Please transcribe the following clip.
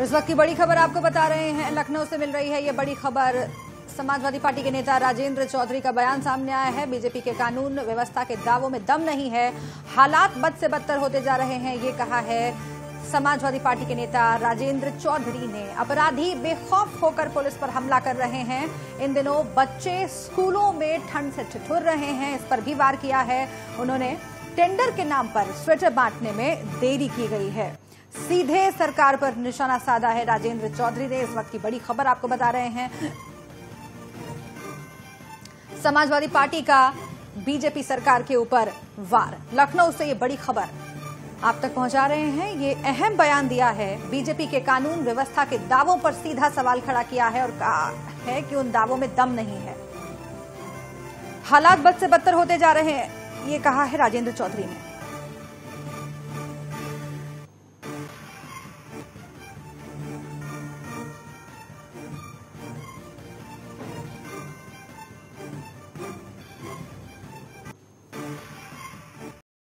इस वक्त की बड़ी खबर आपको बता रहे हैं, लखनऊ से मिल रही है ये बड़ी खबर। समाजवादी पार्टी के नेता राजेंद्र चौधरी का बयान सामने आया है। बीजेपी के कानून व्यवस्था के दावों में दम नहीं है, हालात बद से बदतर होते जा रहे हैं, ये कहा है समाजवादी पार्टी के नेता राजेंद्र चौधरी ने। अपराधी बेखौफ होकर पुलिस पर हमला कर रहे हैं। इन दिनों बच्चे स्कूलों में ठंड से ठिठुर रहे हैं, इस पर भी वार किया है। उन्होंने टेंडर के नाम पर स्वेटर बांटने में देरी की गई है। सीधे सरकार पर निशाना साधा है राजेंद्र चौधरी ने। इस वक्त की बड़ी खबर आपको बता रहे हैं। समाजवादी पार्टी का बीजेपी सरकार के ऊपर वार। लखनऊ से ये बड़ी खबर आप तक पहुँचा रहे हैं। ये अहम बयान दिया है। बीजेपी के कानून व्यवस्था के दावों पर सीधा सवाल खड़ा किया है और कहा है कि उन दावों में दम नहीं है। हालात बद से बदतर होते जा रहे हैं, ये कहा है राजेंद्र चौधरी ने।